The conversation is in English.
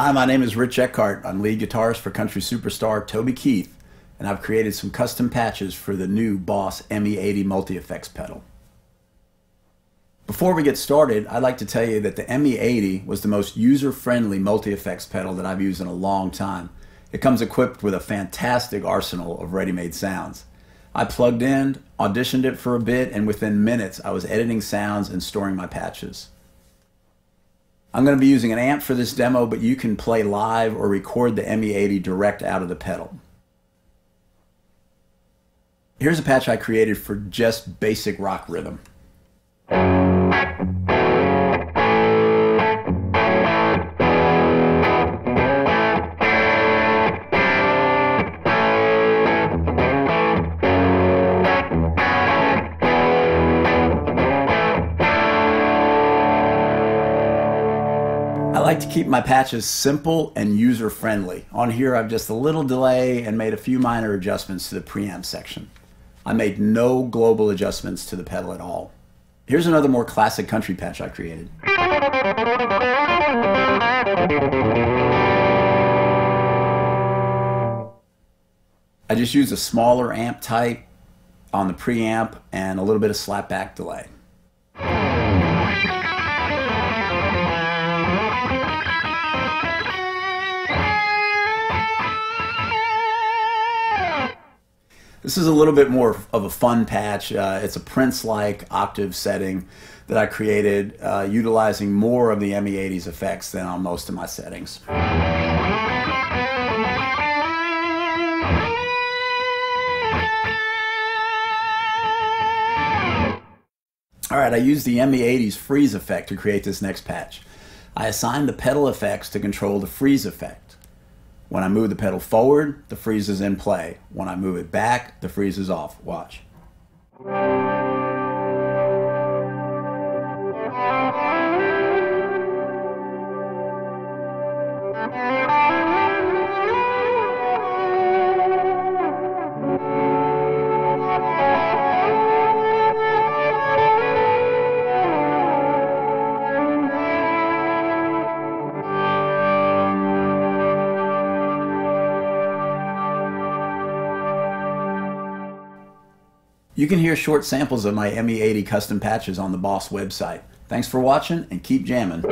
Hi, my name is Rich Eckhardt. I'm lead guitarist for country superstar Toby Keith, and I've created some custom patches for the new Boss ME80 Multi-Effects pedal. Before we get started, I'd like to tell you that the ME80 was the most user-friendly multi-effects pedal that I've used in a long time. It comes equipped with a fantastic arsenal of ready-made sounds. I plugged in, auditioned it for a bit, and within minutes I was editing sounds and storing my patches. I'm going to be using an amp for this demo, but you can play live or record the ME80 direct out of the pedal. Here's a patch I created for just basic rock rhythm. Like to keep my patches simple and user friendly. On here I've just a little delay and made a few minor adjustments to the preamp section. I made no global adjustments to the pedal at all. Here's another more classic country patch I created. I just used a smaller amp type on the preamp and a little bit of slapback delay. This is a little bit more of a fun patch. Uh, it's a Prince-like octave setting that I created uh, utilizing more of the ME80's effects than on most of my settings. All right, I used the ME80's freeze effect to create this next patch. I assigned the pedal effects to control the freeze effect. When I move the pedal forward, the freeze is in play. When I move it back, the freeze is off. Watch. You can hear short samples of my ME80 custom patches on the Boss website. Thanks for watching and keep jamming.